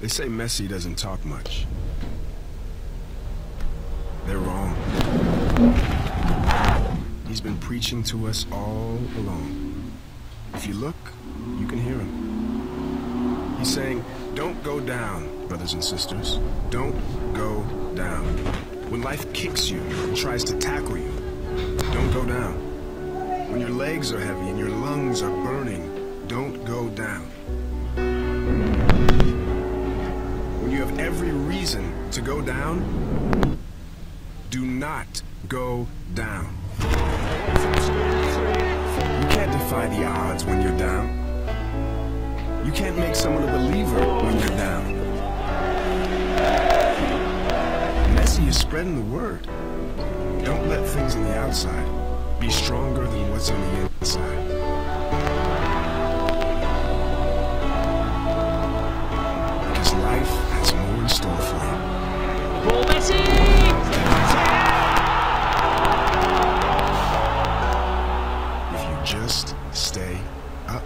They say Messi doesn't talk much. They're wrong. He's been preaching to us all along. If you look, you can hear him. He's saying, don't go down, brothers and sisters. Don't go down. When life kicks you and tries to tackle you, don't go down. When your legs are heavy and your lungs are burning, every reason to go down, do not go down. You can't defy the odds when you're down. You can't make someone a believer when you're down. Messi is spreading the word. Don't let things on the outside be stronger than what's on the inside. Just stay up.